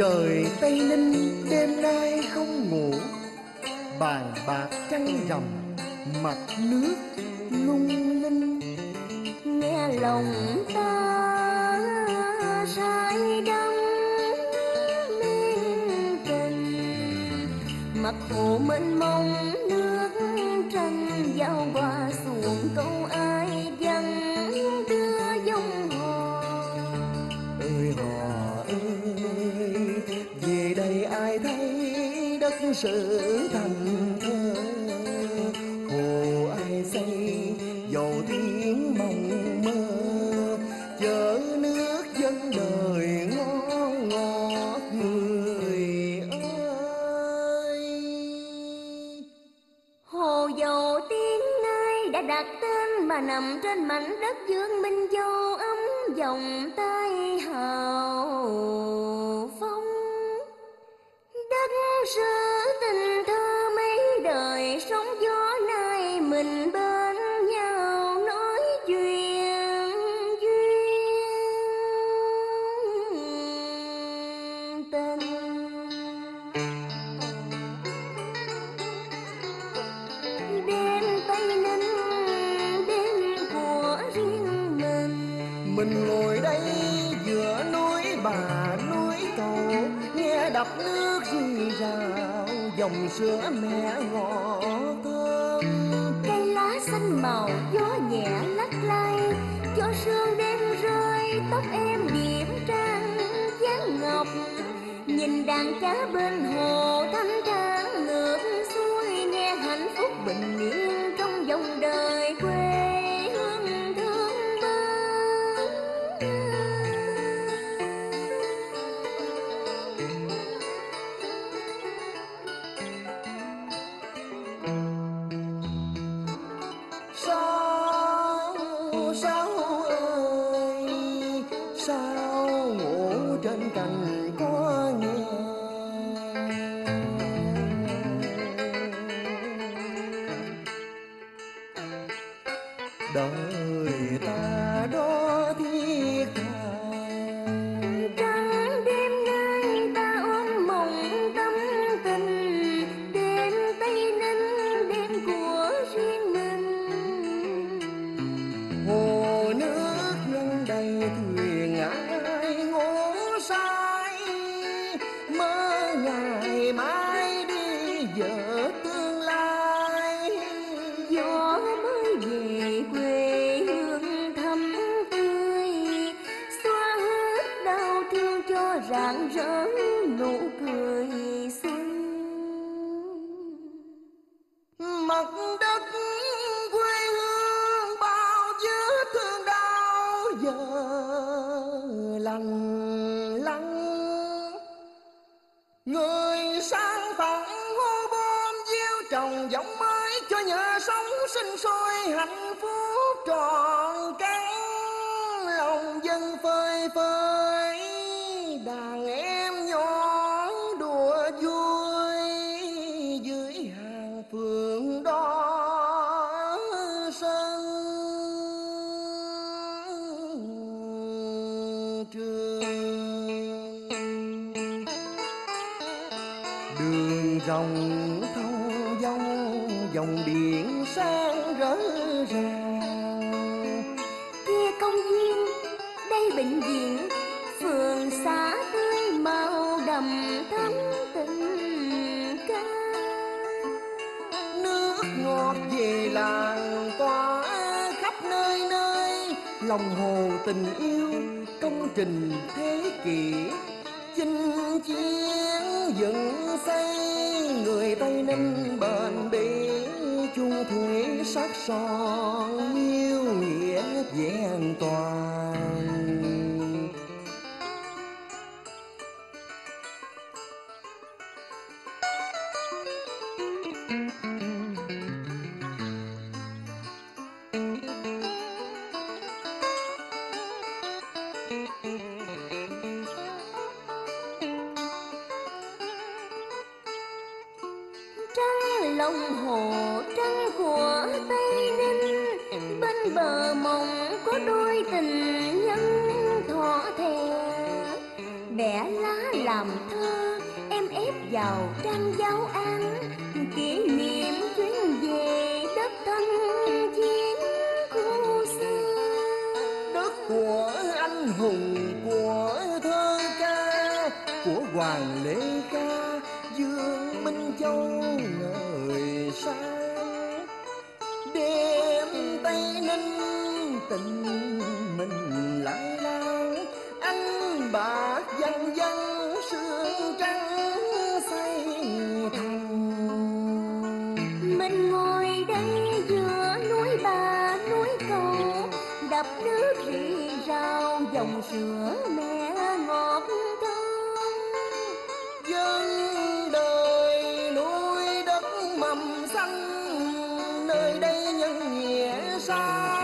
Trời Tây Ninh đêm nay không ngủ. Bàn bạc trăng rằm, mặt nước lung linh. Nghe lòng ta say đắm miên tình mặt hồ mênh mông nước tranh giao qua xuồng câu ai đây thấy đất sự thành thơ. Hồ ai xây dầu tiếng mộng mơ. Chở nước dân đời ngon ngọt người ơi. Hồ dầu tiếng nay đã đặt tên mà nằm trên mảnh đất dương minh châu ấm dòng tay hào sơ tình thơ mấy đời sóng gió nay mình bên nhau nói chuyện duyên tình. đêm tây ninh đêm của riêng mình Mình ngồi đập nước rào, Dòng sữa mẹ ngọt thơm cây lá xanh màu, gió nhẹ lắc lay, cho sương đêm rơi, tóc em điểm trang. Dáng ngọc, nhìn đàn cá bên hồ vợ tương lai. Gió mới về quê hương thắm tươi. Xóa hết đau thương cho rạng rỡ nụ cười xuân. Mặt đất quê hương bao vết thương đau giờ lành lặng người sinh sôi hạnh phúc tròn cánh lòng dân phơi phới. Đàn em nhỏ đùa vui dưới hàng phượng đỏ sân. Trường. Đường rồng thông dông, dòng điện sáng rỡ ràng. Kia công viên đây bệnh viện, phường xã tươi màu đầm thắm tình ca. Nước ngọt về làng tỏa khắp nơi nơi, lòng hồ tình yêu công trình thế kỷ. Chinh chiến dựng xây, người ta ninh bền bỉ chung thủy sắc son yêu nghĩa vẹn toàn. trăng lòng hồ trăng của tây ninh. Bên bờ mộng có đôi tình nhân thọ thề. Bẻ lá làm thơ, em ép vào trang giáo án. Kỷ niệm chuyến về đất thanh chiến khu xưa. Đất của anh hùng của thơ ca của hoàng lê ca dương minh châu ngời sáng đêm tây ninh tình mình lại lang, anh bạc dân dân sương trắng say thầm. Mình ngồi đây giữa núi bà núi cầu, đập nước rì rào dòng sữa mẹ sanh nơi đây nhân nghĩa sao?